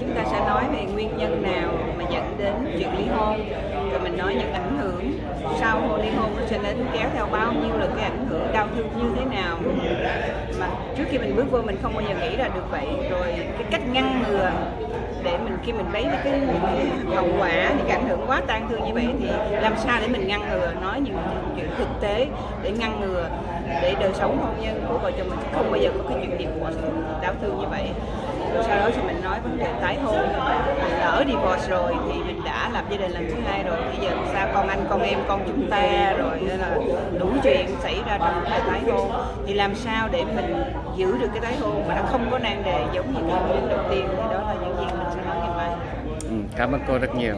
chúng ta sẽ nói về nguyên nhân nào mà dẫn đến chuyện ly hôn. Rồi mình nói những ảnh hưởng sau hôn ly hôn nó sẽ đến kéo theo bao nhiêu là cái ảnh hưởng đau thương như thế nào. Mà trước khi mình bước vô mình không bao giờ nghĩ ra được vậy. Rồi cái cách ngăn ngừa để mình khi mình lấy cái, cái hậu quả những cái ảnh hưởng quá tan thương như vậy thì làm sao để mình ngăn ngừa? Nói những chuyện thực tế để ngăn ngừa để đời sống hôn nhân của vợ chồng mình không bao giờ có cái chuyện gì của đau thương như vậy sau đó thì mình nói vấn đề tái hôn. Mình lỡ divorce rồi thì mình đã lập gia đình lần thứ hai rồi. Bây giờ sao con anh con em con chúng ta rồi nên là đủ chuyện xảy ra trong cái tái hôn. Thì làm sao để mình giữ được cái tái hôn mà nó không có nan đề giống như cái hôn nhân đầu tiên? Thì đó là những gì mình sẽ nói ngày mai. Ừ, cảm ơn cô rất nhiều.